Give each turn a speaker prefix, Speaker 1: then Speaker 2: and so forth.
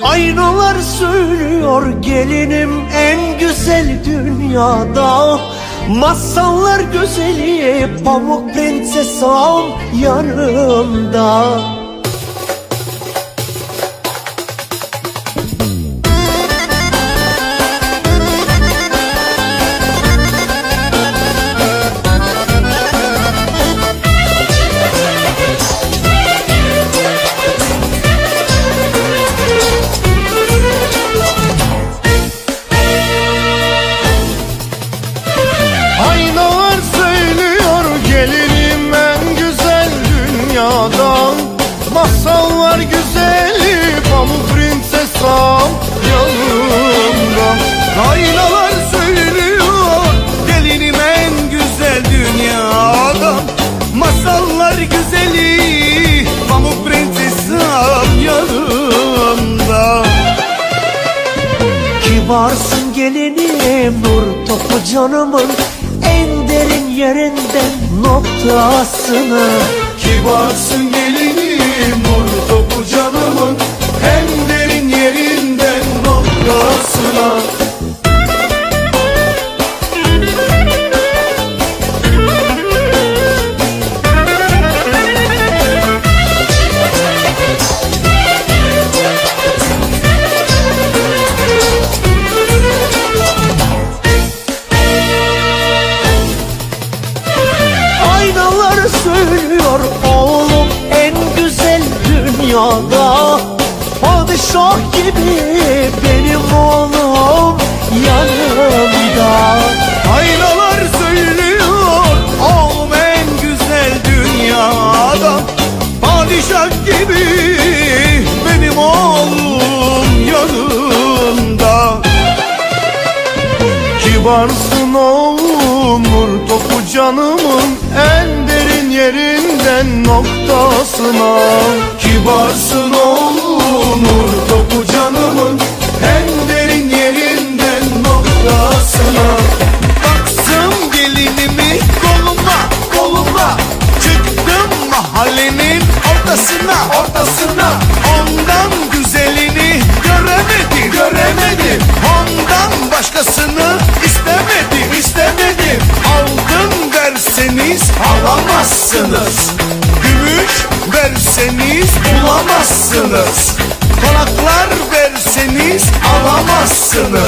Speaker 1: Aynalar söylüyor gelinim en güzel dünyada. Masallar güzeli pamuk prensesam yanımda
Speaker 2: Masallar güzeli pamuk prensesam yanımda.
Speaker 1: Kibarsın gelinim nur topu canımın En derin yerinden noktasını.
Speaker 2: Kibarsın gelinim nur topu canımın
Speaker 1: dünyada Padişah gibi benim oğlum yanımda.
Speaker 2: Aynalar söylüyor oğlum en güzel dünyada Padişah gibi benim oğlum yanımda. Kibarsın oğlum nur topu canımın en derin yerinden noktasına Kibarsın oğlum nur topu canımın en derin yerinden noktasına. Baksın gelinimi koluma koluma Çıktım mahallenin ortasına ortasına. Ondan güzelini göremedim göremedim. Ondan başkasını istemedim istemedim. Aldın derseniz alamazsınız bulamazsınız Konaklar verseniz alamazsınız